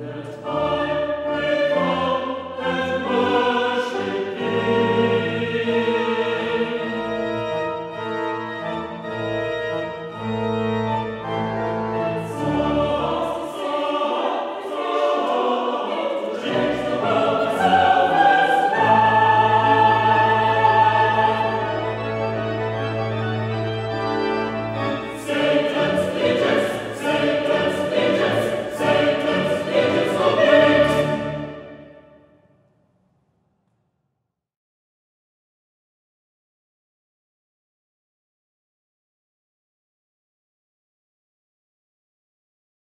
that